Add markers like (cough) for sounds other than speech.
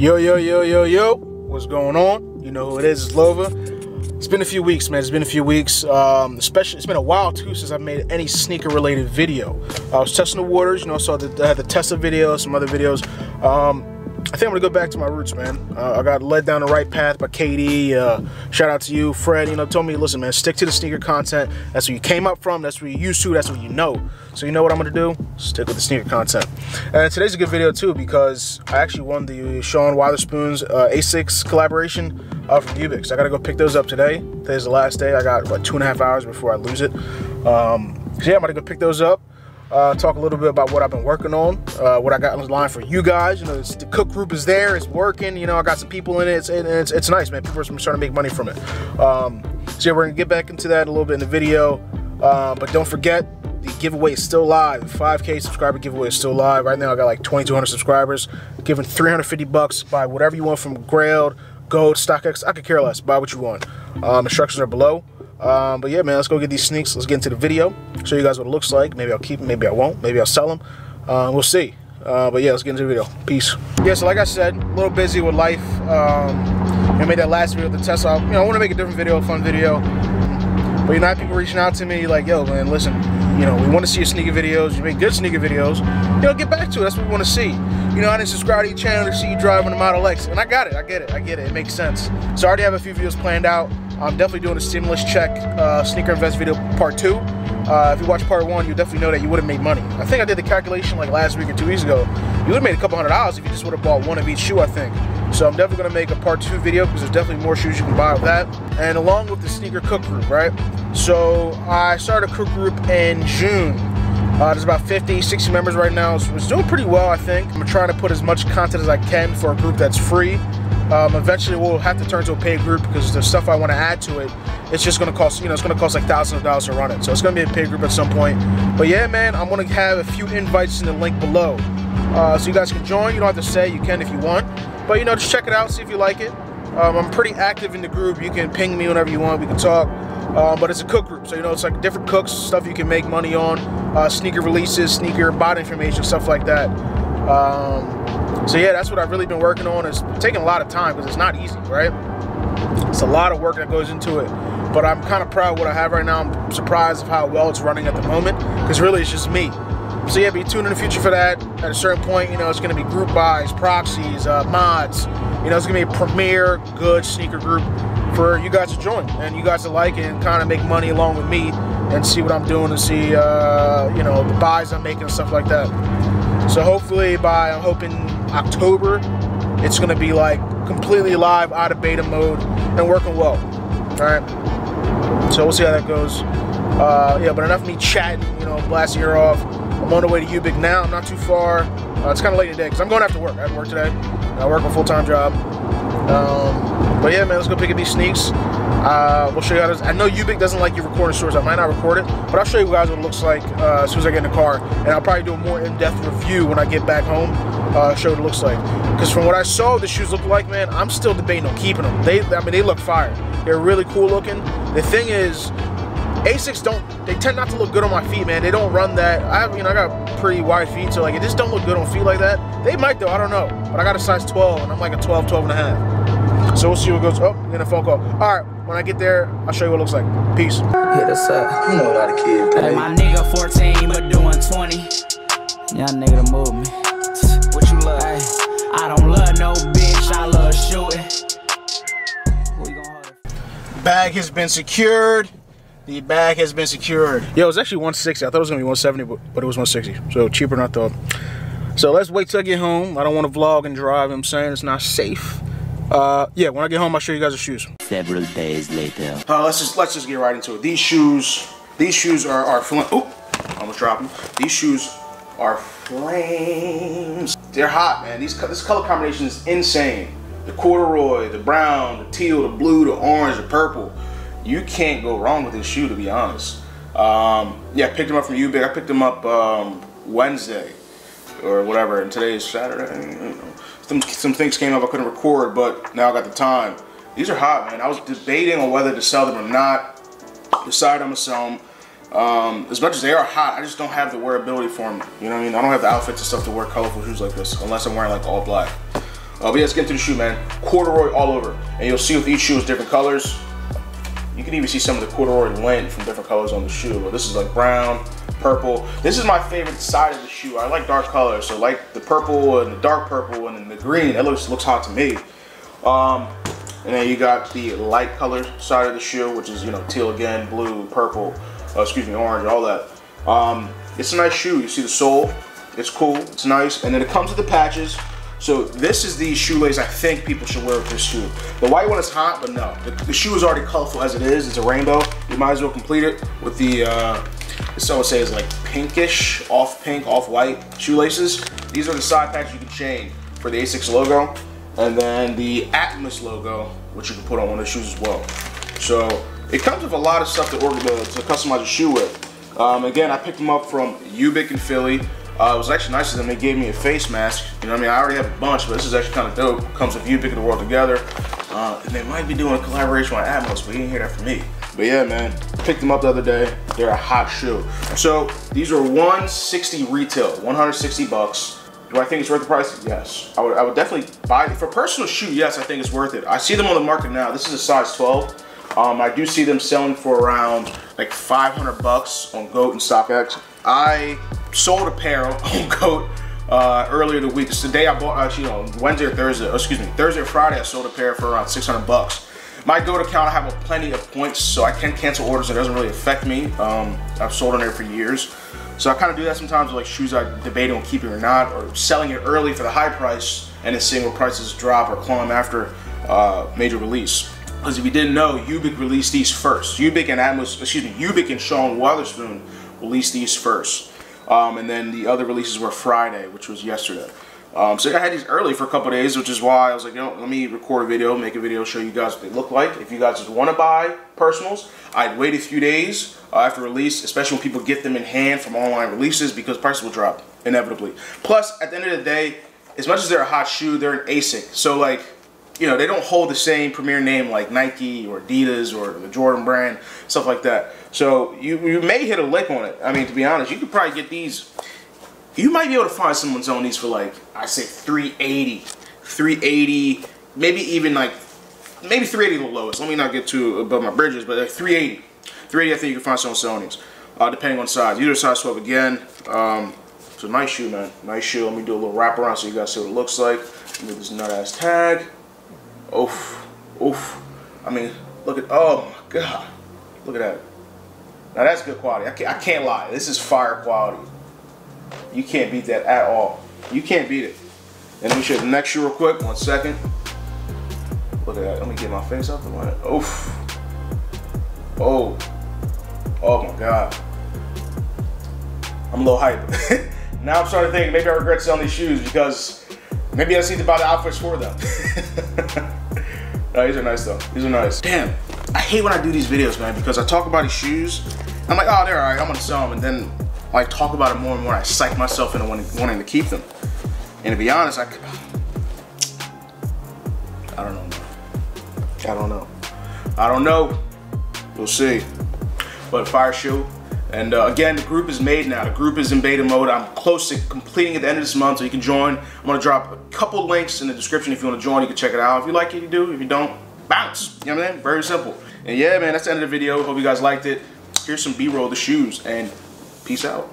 Yo, yo, yo, yo, yo. What's going on? You know who it is, it's Lova. It's been a few weeks, man. It's been a few weeks. Um, especially, it's been a while too since I've made any sneaker-related video. I was testing the waters, you know, saw the, I had the Tesla video, some other videos. Um, I think I'm gonna go back to my roots, man. Uh, I got led down the right path by Katie. Uh, shout out to you, Fred. You know, told me, listen, man, stick to the sneaker content. That's where you came up from. That's where you used to. That's what you know. So you know what I'm gonna do? Stick with the sneaker content. And today's a good video too because I actually won the Sean Wotherspoon's uh, Asics collaboration uh, from Ubiq's. I gotta go pick those up today. Today's the last day. I got what two and a half hours before I lose it. Um, so yeah, I'm gonna go pick those up uh, talk a little bit about what I've been working on, uh, what I got on the line for you guys. You know, the cook group is there, it's working. You know, I got some people in it. It's, it's, it's nice, man. People are starting to make money from it. Um, so yeah, we're gonna get back into that a little bit in the video. Uh, but don't forget, the giveaway is still live. 5K subscriber giveaway is still live. Right now, I got like 2,200 subscribers. Giving 350 bucks. Buy whatever you want from Grailed, GOAT, StockX. I could care less. Buy what you want. Um, instructions are below. Um, but yeah, man, let's go get these sneaks. Let's get into the video. Show you guys what it looks like. Maybe I'll keep them, maybe I won't. Maybe I'll sell them. Uh, we'll see. Uh, but yeah, let's get into the video. Peace. Yeah, so like I said, a little busy with life. Um, I made that last video with the Tesla. You know, I want to make a different video, a fun video. But you know, people reaching out to me like, yo, man, listen, you know, we want to see your sneaker videos. You make good sneaker videos. You know, get back to it. That's what we want to see. You know, I didn't subscribe to your channel to see you driving the Model X. And I got it. I get it. I get it. It makes sense. So I already have a few videos planned out. I'm definitely doing a stimulus check uh, sneaker invest video part two. Uh, if you watch part one, you definitely know that you would have made money. I think I did the calculation like last week or two weeks ago. You would have made a couple hundred dollars if you just would have bought one of each shoe, I think. So I'm definitely gonna make a part two video because there's definitely more shoes you can buy with that. And along with the sneaker cook group, right? So I started a cook group in June. Uh, there's about 50, 60 members right now. So it's doing pretty well, I think. I'm trying to put as much content as I can for a group that's free. Um, eventually, we'll have to turn to a paid group because the stuff I want to add to it, it's just going to cost, you know, it's going to cost like thousands of dollars to run it. So it's going to be a paid group at some point. But yeah, man, I'm going to have a few invites in the link below. Uh, so you guys can join. You don't have to say, you can if you want. But, you know, just check it out, see if you like it. Um, I'm pretty active in the group. You can ping me whenever you want. We can talk. Um, but it's a cook group, so you know it's like different cooks, stuff you can make money on, uh, sneaker releases, sneaker bot information, stuff like that. Um, so yeah, that's what I've really been working on. It's taking a lot of time because it's not easy, right? It's a lot of work that goes into it. But I'm kind of proud of what I have right now. I'm surprised of how well it's running at the moment because really it's just me. So yeah, be tuned in the future for that. At a certain point, you know, it's going to be group buys, proxies, uh, mods. You know, it's going to be a premier good sneaker group for you guys to join and you guys to like and kind of make money along with me and see what I'm doing and see, uh, you know, the buys I'm making and stuff like that. So hopefully by, I'm hoping October, it's to be like completely live, out of beta mode and working well. All right. So we'll see how that goes. Uh, yeah, but enough me chatting, you know, blasting your off. I'm on the way to Ubiq now. I'm not too far. Uh, it's kind of late today because I'm going after work. I have work today. I work a full-time job. Um, but yeah, man, let's go pick up these sneaks. Uh, we'll show you how this. I know Ubiq doesn't like you recording stores. I might not record it, but I'll show you guys what it looks like uh, as soon as I get in the car. And I'll probably do a more in-depth review when I get back home. Uh, show what it looks like. Because from what I saw, the shoes look like, man, I'm still debating on keeping them. They, I mean, they look fire. They're really cool looking. The thing is, Asics don't, they tend not to look good on my feet, man. They don't run that. I have, you know, I got pretty wide feet, so like, it just don't look good on feet like that. They might though, I don't know. But I got a size 12, and I'm like a 12, 12 and a half. So we'll see what goes. Oh, getting a phone call. All right, when I get there, I'll show you what it looks like. Peace. Hit us up. You know how the kid Hey, my nigga 14, but doing 20. Young nigga to move me. What you love? Hey, I don't love no bitch, I love shooting. Who you gonna hold it? Bag has been secured. The bag has been secured. Yo, it was actually 160. I thought it was gonna be 170, but, but it was 160. So cheaper than I thought. So let's wait till I get home. I don't want to vlog and drive. You know I'm saying it's not safe. Uh, yeah, when I get home, I'll show you guys the shoes. Several days later. Uh, let's just let's just get right into it. These shoes, these shoes are are fl- oh, almost dropped them. These shoes are flames. They're hot, man. These this color combination is insane. The corduroy, the brown, the teal, the blue, the orange, the purple. You can't go wrong with this shoe, to be honest. Um, yeah, I picked them up from Ubiq. I picked them up um, Wednesday or whatever, and today is Saturday. You know. Some, some things came up I couldn't record, but now I got the time. These are hot, man. I was debating on whether to sell them or not. Decided I'm gonna sell them. Um, as much as they are hot, I just don't have the wearability for them. You know what I mean? I don't have the outfits and stuff to wear colorful shoes like this, unless I'm wearing like all black. Uh, but yeah, let's get into the shoe, man. Corduroy all over. And you'll see with each shoe is different colors. You can even see some of the corduroy lint from different colors on the shoe. But this is like brown, purple. This is my favorite side of the shoe. I like dark colors, so like the purple and the dark purple and then the green. That looks looks hot to me. Um, and then you got the light color side of the shoe, which is you know teal again, blue, purple, uh, excuse me, orange, all that. Um, it's a nice shoe. You see the sole. It's cool. It's nice. And then it comes with the patches. So this is the shoelace I think people should wear with this shoe. The white one is hot, but no. The, the shoe is already colorful as it is. It's a rainbow. You might as well complete it with the, uh, this I would say is like pinkish, off pink, off white shoelaces. These are the side patches you can chain for the Asics logo. And then the Atmos logo, which you can put on one of the shoes as well. So it comes with a lot of stuff to, order, to, to customize a shoe with. Um, again, I picked them up from Ubiq in Philly. Uh, it was actually nice of them. They gave me a face mask. You know what I mean? I already have a bunch, but this is actually kind of dope. Comes with you, picking the world together. Uh, and they might be doing a collaboration with Atmos, but you didn't hear that from me. But yeah, man, picked them up the other day. They're a hot shoe. So these are 160 retail, 160 bucks. Do I think it's worth the price? Yes. I would, I would definitely buy it. For personal shoe, yes, I think it's worth it. I see them on the market now. This is a size 12. Um, I do see them selling for around like 500 bucks on GOAT and StockX. I sold a pair on GOAT uh, earlier the week. It's the day I bought, actually, you know, Wednesday or Thursday, oh, excuse me, Thursday or Friday, I sold a pair for around 600 bucks. My GOAT account, I have a plenty of points, so I can cancel orders. It doesn't really affect me. Um, I've sold on there for years. So I kind of do that sometimes with like shoes I'm debating on keeping or not, or selling it early for the high price and then seeing where prices drop or climb after uh, major release. Because if you didn't know, Ubiq released these first. Ubiq and Atmos, excuse me, Ubiq and Sean Wotherspoon released these first. Um, and then the other releases were Friday, which was yesterday. Um, so I had these early for a couple days, which is why I was like, you know, let me record a video, make a video, show you guys what they look like. If you guys just want to buy personals, I'd wait a few days uh, after release, especially when people get them in hand from online releases because prices will drop inevitably. Plus, at the end of the day, as much as they're a hot shoe, they're an ASIC. So like, you know, they don't hold the same premier name like Nike or Adidas or the Jordan brand, stuff like that. So you, you may hit a lick on it. I mean, to be honest, you could probably get these. You might be able to find someone's on these for like, I say 380, 380, maybe even like, maybe 380 the lowest. Let me not get too above my bridges, but like 380. 380, I think you can find some on these, uh, depending on size. Are size 12 again. Um, it's a nice shoe, man. Nice shoe. Let me do a little wrap around so you guys see what it looks like. With this nut ass tag. Oof, oof. I mean, look at, oh my God. Look at that. Now that's good quality. I can't, I can't lie. This is fire quality. You can't beat that at all. You can't beat it. And let me show you the next shoe real quick. One second. Look at that. Let me get my face up. Oof. Oh. Oh my God. I'm a little hype. (laughs) now I'm starting to think maybe I regret selling these shoes because maybe I just need to buy the outfits for them. (laughs) no, these are nice though. These are nice. Damn, I hate when I do these videos, man, because I talk about these shoes. I'm like, oh, they're all right, I'm gonna sell them. And then I talk about it more and more. I psych myself into wanting, wanting to keep them. And to be honest, I, I don't know. I don't know. I don't know. We'll see. But fire shoe. And uh, again, the group is made now. The group is in beta mode. I'm close to completing at the end of this month, so you can join. I'm gonna drop a couple links in the description if you wanna join. You can check it out. If you like it, you do. If you don't, bounce. You know what I mean? Very simple. And yeah, man, that's the end of the video. Hope you guys liked it. Here's some B-roll the shoes, and peace out.